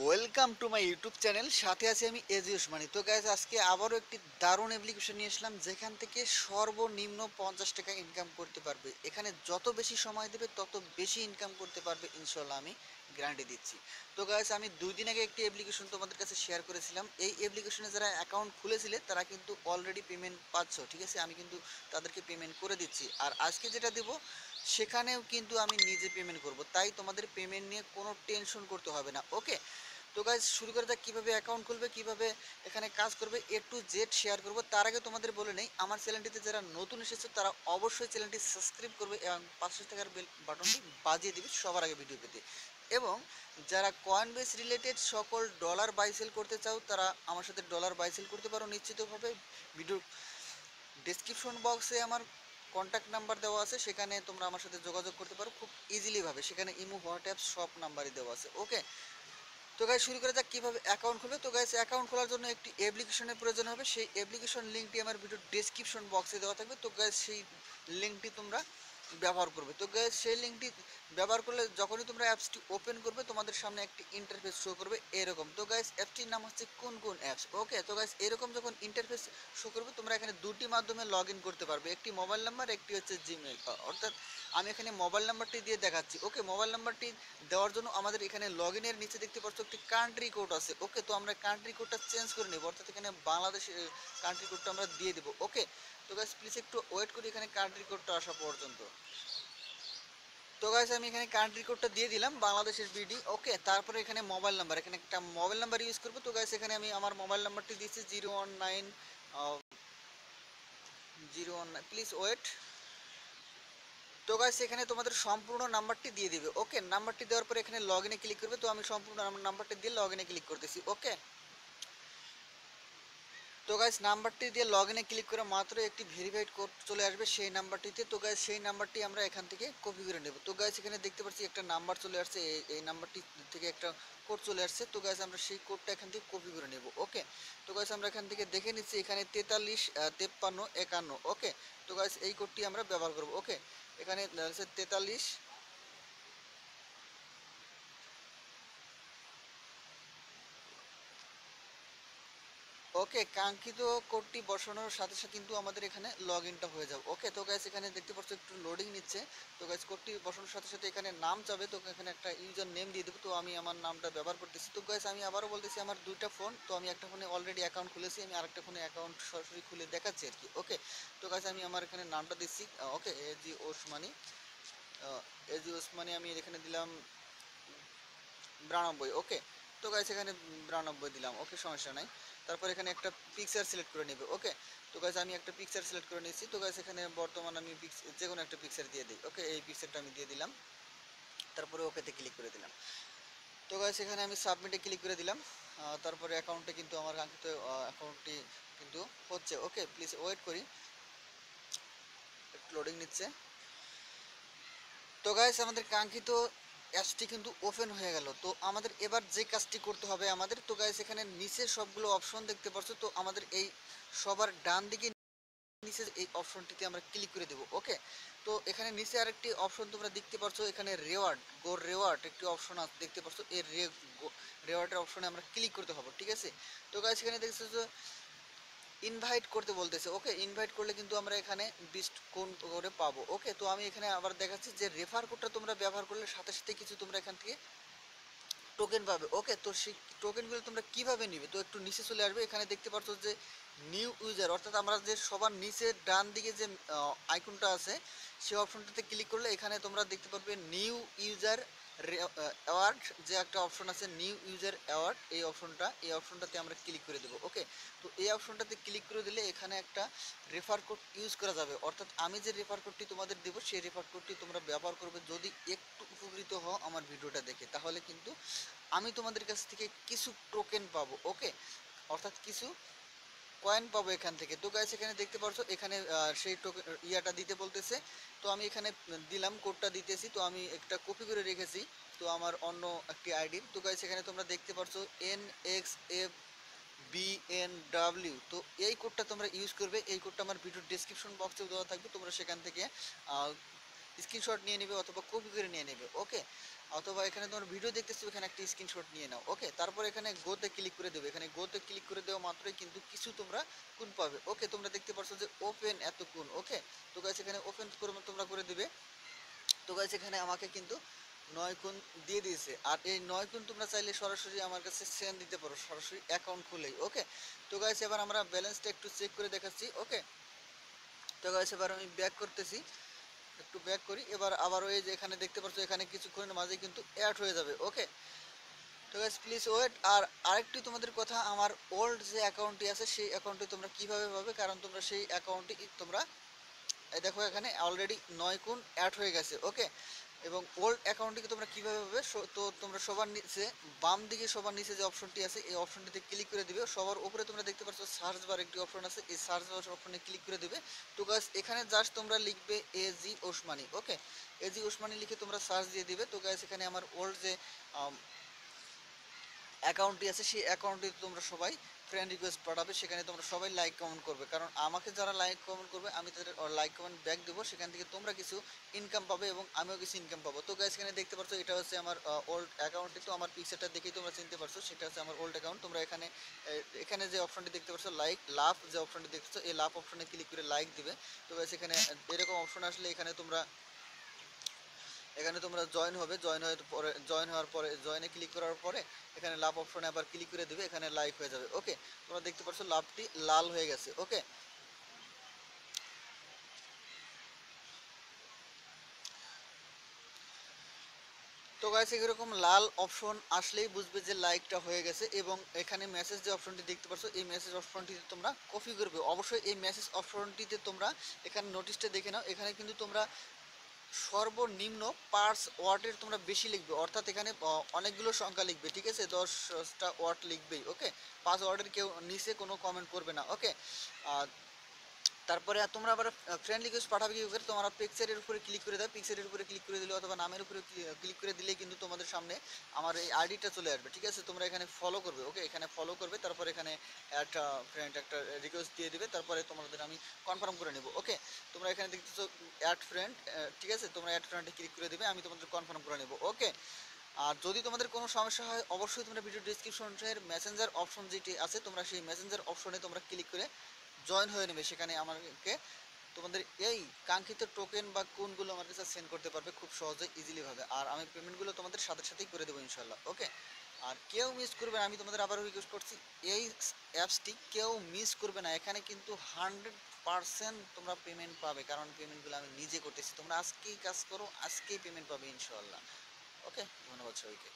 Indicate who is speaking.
Speaker 1: Welcome to my YouTube channel সাথে আছি আমি এজি উসমানি তো গাইজ আজকে আবারও একটি দারুণ অ্যাপ্লিকেশন নিয়ে আসলাম যেখান থেকে সর্বনিম্ন পঞ্চাশ টাকা ইনকাম করতে পারবে। এখানে যত বেশি সময় দেবে, তত বেশি ইনকাম করতে পারবে ইনশাল্লাহ আমি গ্যারান্টি দিচ্ছি। তো গাইজ আমি দুই দিন আগে একটি অ্যাপ্লিকেশন তোমাদের কাছে শেয়ার করেছিলাম। এই অ্যাপ্লিকেশনে যারা অ্যাকাউন্ট খুলেছিলে, তারা কিন্তু অলরেডি পেমেন্ট পাচ্ছ, ঠিক আছে? আমি কিন্তু তাদেরকে পেমেন্ট করে দিচ্ছি। আর আজকে যেটা দেবো সেখানেও কিন্তু আমি নিজে পেমেন্ট করব। তাই তোমাদের পেমেন্ট নিয়ে কোনো টেনশন করতে হবে না ওকে তো গাইজ শুরু করে যাক কীভাবে অ্যাকাউন্ট খুলবে, কীভাবে এখানে কাজ করবে এ টু জেড শেয়ার করব। তার আগে তোমাদের বলে নেই, আমার চ্যানেলটিতে যারা নতুন এসেছে, তারা অবশ্যই চ্যানেলটি সাবস্ক্রাইব করবে এবং পাঁচশো টাকার বেল বাটনটি বাজিয়ে দিবে সবার আগে ভিডিও পেতে। এবং যারা কয়েন বেস রিলেটেড সকল ডলার বাইসেল করতে চাও, তারা আমার সাথে ডলার বাইসেল করতে পারো নিশ্চিতভাবে। ভিডিও ডেসক্রিপশন বক্সে আমার কন্ট্যাক্ট নাম্বার দেওয়া আছে, সেখানে তোমরা আমার সাথে যোগাযোগ করতে পারো খুব ইজিলিভাবে সেখানে ইমো, হোয়াটসঅ্যাপ সব নাম্বারই দেওয়া আছে ওকে তো গাইজ শুরু করা যাক কীভাবে অ্যাকাউন্ট খুলবে। তো গাইজ অ্যাকাউন্ট খোলার জন্য একটি অ্যাপ্লিকেশনের প্রয়োজন হবে। সেই অ্যাপ্লিকেশন লিঙ্কটি আমার ভিডিও ডিসক্রিপশন বক্সে দেওয়া থাকবে। তো গাইজ সেই লিঙ্কটি তোমরা ব্যবহার করবে। তো গাইজ সেই লিঙ্কটি ব্যবহার করলে যখনই তোমরা অ্যাপসটি ওপেন করবে, তোমাদের সামনে একটি ইন্টারফেস শো করবে এরকম। তো গাইজ অ্যাপটির নাম হচ্ছে কোন কোন অ্যাপস ওকে তো গাইজ এরকম যখন ইন্টারফেস শো করবে, তোমরা এখানে দুটি মাধ্যমে লগ ইন করতে পারবে। একটি মোবাইল নাম্বার একটি হচ্ছে জিমেল অর্থাৎ আমি এখানে মোবাইল নাম্বারটি দিয়ে দেখাচ্ছি। ওকে মোবাইল নাম্বারটি দেওয়ার জন্য আমাদের এখানে লগ ইনের নিচে দেখতে পাচ্ছ একটি কান্ট্রি কোড আছে। ওকে তো আমরা কান্ট্রি কোডটা চেঞ্জ করে নেব। অর্থাৎ এখানে বাংলাদেশের কান্ট্রি কোডটা আমরা দিয়ে দেবো। ওকে তো গাইজ প্লিজ একটু ওয়েট করি এখানে কান্ট্রি কোডটা আসা পর্যন্ত। তো গাইজ আমি এখানে কান্ট্রি কোডটা দিয়ে দিলাম, বাংলাদেশের বিডি ওকে তারপরে এখানে মোবাইল নাম্বার এখানে একটা মোবাইল নাম্বার ইউজ করব। তো গাইজ এখানে আমি আমার মোবাইল নাম্বারটি দিচ্ছি zero one nine zero one nine please wait তো গাইস এখানে তোমাদের সম্পূর্ণ নাম্বারটি দিয়ে দিবে ওকে নাম্বারটি দেওয়ার পরে এখানে লগ ইনে ক্লিক করবে, তো আমি সম্পূর্ণ নাম্বারটি দিয়ে লগ ইনে ক্লিক করতেছি ওকে তো গাইস নাম্বারটি দিয়ে লগ ইনে ক্লিক করে মাত্র একটি ভেরিফাইড কোড চলে আসবে সেই নাম্বারটিতে তো গাইস সেই নাম্বারটি আমরা এখান থেকে কপি করে নেব। তো গাইস এখানে দেখতে পাচ্ছি একটা নাম্বার চলে আসছে, এই নাম্বারটি থেকে একটা কোড চলে আসছে। তো গাইস আমরা সেই কোডটা এখান থেকে কপি করে নেব ওকে তো গাইস আমরা এখান থেকে দেখে নিচ্ছি, এখানে তেতাল্লিশ তেপ্পান্ন, একান্ন ওকে তো গাইস এই কোডটি আমরা ব্যবহার করব ওকে এখানে তেতাল্লিশ ওকে, কাঙ্ক্ষিত কোডটি বসানোর সাথে সাথে কিন্তু আমাদের এখানে লগ ইনটা হয়ে যাবে। ওকে, তো গাইস এখানে দেখতে পাচ্ছ একটু লোডিং নিচ্ছে। তো গাইস কোডটি বসানোর সাথে সাথে এখানে নাম যাবে তো এখানে একটা ইউজার নেম দিয়ে দেবো। তো আমি আমার নামটা ব্যবহার করতেছি। তো গাইস আমি আবারও বলতেছি, আমার দুইটা ফোন তো আমি একটা ফোনে অলরেডি অ্যাকাউন্ট খুলেছি। আমি আরেকটা ফোনে অ্যাকাউন্ট সরাসরি খুলে দেখাচ্ছি আর কি। ওকে, তো গাইস আমি আমার এখানে নামটা দিচ্ছি। Okay AG Osmani AG Osmani আমি এখানে দিলাম বিরানব্বই। ওকে তো গাইস এখানে বিরানব্বই দিলাম। ওকে সমস্যা নাই। তারপর এখানে একটা পিকচার সিলেক্ট করে নেবে ওকে তো গাইস আমি একটা পিকচার সিলেক্ট করে নিয়েছি। তো গাইস এখানে বর্তমান আমি যে কোনো একটা পিকচার দিয়ে দিই ওকে এই পিকচারটা আমি দিয়ে দিলাম। তারপরে ওকেতে ক্লিক করে দিলাম। তো গাইস এখানে আমি সাবমিটে ক্লিক করে দিলাম। তারপরে অ্যাকাউন্টে কিন্তু আমার কাঙ্ক্ষিত অ্যাকাউন্টটি কিন্তু হচ্ছে ওকে প্লিজ ওয়েট করি। লোডিং নিচ্ছে। তো গাইস আমাদের কাঙ্ক্ষিত অ্যাপসটি কিন্তু ওপেন হয়ে গেল। তো আমাদের এবার যে কাজটি করতে হবে আমাদের, তো গাইস এখানে নিচে সবগুলো অপশন দেখতে পাচ্ছ তো আমাদের এই সবার ডান দিকে নিচে এই অপশনটিতে আমরা ক্লিক করে দেব ওকে তো এখানে নিচে আরেকটি অপশন তোমরা দেখতে পাচ্ছ এখানে রেওয়ার্ড গো রেওয়ার্ড একটি অপশন আছে, দেখতে পাচ্ছ এই রেওয়ার্ডের অপশনে আমরা ক্লিক করতে হবে, ঠিক আছে? তো গাইস এখানে দেখছ ইনভাইট করতে বলতেছে। ওকে ইনভাইট করলে কিন্তু আমরা এখানে বিস্ট কোন করে পাবো। ওকে, তো আমি এখানে আবার দেখাচ্ছি যে রেফার কোডটা তোমরা ব্যবহার করলে সাথে সাথে কিছু তোমরা এখান থেকে টোকেন পাবে। ওকে, তো সেই টোকেনগুলো তোমরা কীভাবে নিবে? তো একটু নিচে চলে আসবে। এখানে দেখতে পাচ্ছ যে নিউ ইউজার অর্থাৎ আমরা যে সবার নিচে ডান দিকে যে আইকনটা আছে সেই অপশনটাতে ক্লিক করলে এখানে তোমরা দেখতে পারবে নিউ ইউজার অ্যাওয়ার্ড যে একটা অপশন আছে নিউ ইউজার অ্যাওয়ার্ড এই অপশনটা এই অপশনটাতে আমরা ক্লিক করে দেবো ওকে তো এই অপশনটাতে ক্লিক করে দিলে এখানে একটা রেফার কোড ইউজ করা যাবে। অর্থাৎ আমি যে রেফার কোডটি তোমাদের দেবো, সেই রেফার কোডটি তোমরা ব্যবহার করবে যদি একটু উপকৃত হও আমার ভিডিওটা দেখে। তাহলে কিন্তু আমি তোমাদের কাছ থেকে কিছু টোকেন পাবো ওকে অর্থাৎ কিছু কয়েন পাবো এখান থেকে। তো গাইস এখানে দেখতে পাচ্ছ এখানে সেই ইয়াটা দিতে বলতেছে। তো আমি এখানে দিলাম কোডটা দিতেছি। তো আমি একটা কপি করে রেখেছি। তো আমার অন্য একটি আইডি তো গাইস এখানে তোমরা দেখতে পাচ্ছ N X F B N BNW তো এই কোডটা তোমরা ইউজ করবে। এই কোডটা আমার ভিডিও ডিসক্রিপশন বক্সে দেওয়া থাকবে। তোমরা সেখান থেকে স্ক্রিনশট নিয়ে নেবে অথবা কপি করে নিয়ে নেবে ওকে অথবা এখানে তোমার ভিডিও দেখতেছো, এখানে একটা স্ক্রিনশট নিয়ে নাও ওকে তারপর এখানে গোতে ক্লিক করে দেবে, এখানে গোতে ক্লিক করে দেওয়া মাত্রই কিন্তু কিছু তোমরা কোন পাবে ওকে তোমরা দেখতে পাচ্ছ যে ওপেন এত কোন ওকে তো গাইস এখানে ওপেন করে তোমরা করে দিবে, তো গাইস এখানে আমাকে কিন্তু নয় কোণ দিয়ে দিয়েছে, আর এই নয় কোণ তোমরা চাইলে সরাসরি আমার কাছে সেন্ড দিতে পারো, সরাসরি অ্যাকাউন্ট খুলেই ওকে তো গাইস এবার আমরা ব্যালেন্সটা একটু চেক করে দেখাচ্ছি ওকে তো গাইস এবার আমি ব্যাক করতেছি একটু ব্যাক করি। এবার আবার ওই যে এখানে দেখতে পাচ্ছ, এখানে কিছুক্ষণের মাঝে কিন্তু অ্যাড হয়ে যাবে ওকে তো গাইস প্লিজ ওয়েট আর আরেকটি তোমাদের কথা, আমার ওল্ড যে অ্যাকাউন্টটি আছে, সেই অ্যাকাউন্টটি তোমরা কীভাবে পাবে? কারণ তোমরা সেই অ্যাকাউন্টটি তোমরা, এই দেখো এখানে অলরেডি নয় গুণ অ্যাড হয়ে গেছে ওকে এবং ওল্ড অ্যাকাউন্টটিকে তোমরা কীভাবে পাবে তো তোমরা সবার নিচে, বাম দিকে সবার নিচে যে অপশনটি আছে, এই অপশনটিতে ক্লিক করে দিবে। সবার উপরে তোমরা দেখতে পাচ্ছ সার্চ বার একটি অপশন আছে, এই সার্চ বার অপশনে ক্লিক করে দিবে। তো গাছ এখানে জাস্ট তোমরা লিখবে এ জি ওসমানি ওকে এ জি ওসমানি লিখে তোমরা সার্চ দিয়ে দিবে। তো গাছ এখানে আমার ওল্ড যে অ্যাকাউন্টটি আছে, সেই অ্যাকাউন্টটিতে তোমরা সবাই ফ্রেন্ড রিকোয়েস্ট পাঠাবে, সেখানে তোমরা সবাই লাইক কমেন্ট করবে। কারণ আমাকে যারা লাইক কমেন্ট করবে, আমি তাদের লাইক কমেন্ট ব্যাক দেবো, সেখান থেকে তোমরা কিছু ইনকাম পাবে এবং আমিও কিছু ইনকাম পাবো। তো গাইস এখানে দেখতে পাচ্ছ এটা হচ্ছে আমার ওল্ড অ্যাকাউন্টটি তো আমার পিকচারটা দেখেই তোমরা চিনতে পারছ, সেটা হচ্ছে আমার ওল্ড অ্যাকাউন্ট তোমরা এখানে এখানে যে অপশনটি দেখতে পাচ্ছ লাইক লাভ যে অপশনটি দেখছ এই লাভ অপশনে ক্লিক করে লাইক দিবে। তো গাইস এখানে এরকম অপশন আসলে এখানে তোমরা এখানে তোমরা জয়েন হবে জয়েন হওয়ার পরে জয়েন হওয়ার পরে জয়েনে ক্লিক করার পরে এখানে লাভ অপশনে আবার ক্লিক করে দিবে, এখানে লাইক হয়ে যাবে ওকে তোমরা দেখতে পাচ্ছ লাভটি লাল হয়ে গেছে ওকে তো গাইস এরকম লাল অপশন আসলেই বুঝবে যে লাইকটা হয়ে গেছে এবং এখানে মেসেজ যে অপশনটি দেখতে পাচ্ছ এই মেসেজ অপশনটিতে তোমরা কপি করবে। অবশ্যই এই মেসেজ অপশনটিতে তোমরা এখানে নোটিশটা দেখে নাও। এখানে কিন্তু তোমরা সর্বনিম্ন পার্স ওয়ার্ডের তোমরা বেশি লিখবে। অর্থাৎ এখানে অনেকগুলো সংখ্যা লিখবে, ঠিক আছে? দশটা ওয়ার্ড লিখবেই, ওকে? পাঁচ ওয়ার্ডের কেউ নিচে কোনো কমেন্ট করবে না, ওকে? তারপরে তোমরা আবার ফ্রেন্ড রিকোয়েস্ট পাঠাবে কি করে? তোমরা পিকচারের উপরে ক্লিক করে দাও। পিকচারের উপরে ক্লিক করে দিলে অথবা নামের উপরে ক্লিক করে দিলে কিন্তু তোমাদের সামনে আমার এই আইডিটা চলে আসবে। ঠিক আছে? তোমরা এখানে ফলো করবে ওকে এখানে ফলো করবে, তারপর এখানে একটা ফ্রেন্ড একটা রিকোয়েস্ট দিয়ে দিবে, তারপরে তোমাদের আমি কনফার্ম করে নেব ওকে তোমরা এখানে দেখতেছো অ্যাড ফ্রেন্ড ঠিক আছে? তোমরা অ্যাড ফ্রেন্ডে ক্লিক করে দিবে, আমি তোমাদের কনফার্ম করে নেব ওকে আর যদি তোমাদের কোনো সমস্যা হয়, অবশ্যই তোমরা ভিডিও ডিসক্রিপশনের মেসেঞ্জার অপশন যেটি আছে, তোমরা সেই মেসেঞ্জার অপশনে তোমরা ক্লিক করে জয়েন হয়ে নেবে, সেখানে আমাকে তোমাদের এই কাঙ্ক্ষিত টোকেন বা কোনগুলো আমার কাছে সেন্ড করতে পারবে খুব সহজে ইজিলিভাবে আর আমি পেমেন্টগুলো তোমাদের সাথে সাথেই করে দেবো ইনশাল্লাহ ওকে আর কেউ মিস করবে না, আমি তোমাদের আবারও রিকোয়েস্ট করছি, এই অ্যাপসটি কেউ মিস করবে না, এখানে কিন্তু হান্ড্রেড পার্সেন্ট তোমরা পেমেন্ট পাবে, কারণ পেমেন্টগুলো আমি নিজে করতেছি, তোমরা আজকেই কাজ করো, আজকেই পেমেন্ট পাবে ইনশাল্লাহ ওকে ধন্যবাদ সবাইকে।